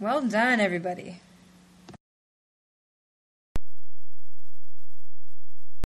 Well done, everybody.